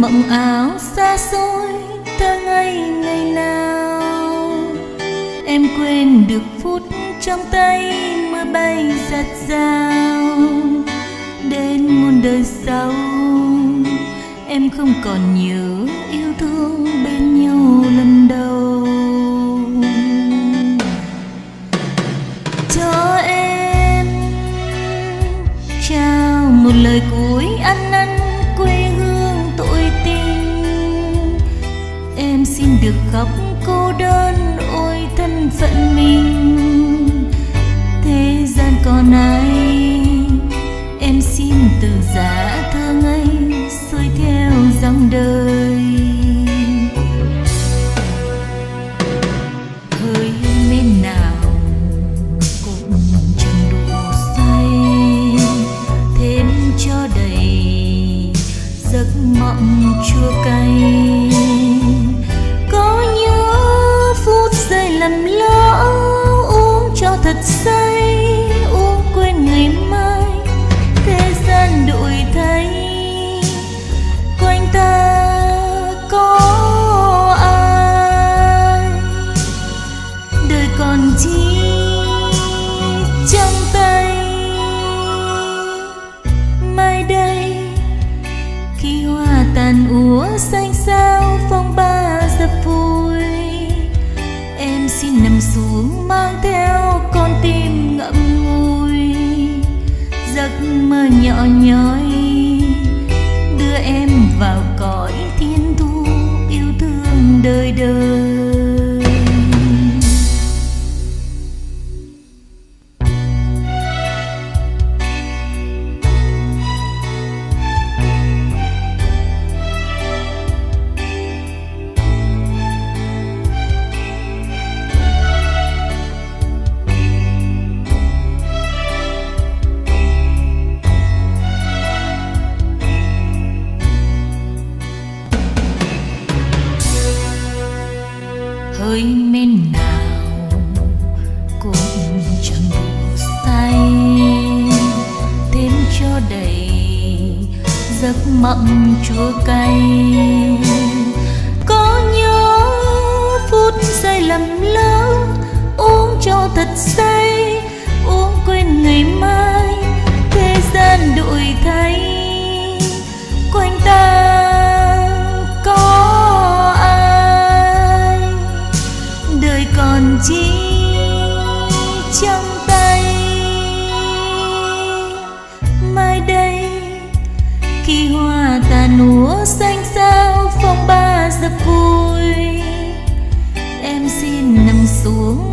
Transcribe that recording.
mộng áo xa xôi thơ ngây ngày nào. Em quên được phút trong tay mưa bay giặt rào. Đến muôn đời sau, em không còn nhớ yêu thương bên nhau lần đầu. Cho em trao một lời cuối ăn năn xin được khóc cô đơn ôi thân phận mình. Thế gian còn xuống mang theo con tim ngậm ngùi giấc mơ nhỏ nhói với men nào cũng chẳng đủ say thêm cho đầy giấc mộng chua cay. núa xanh sao phong ba rất vui em xin nằm xuống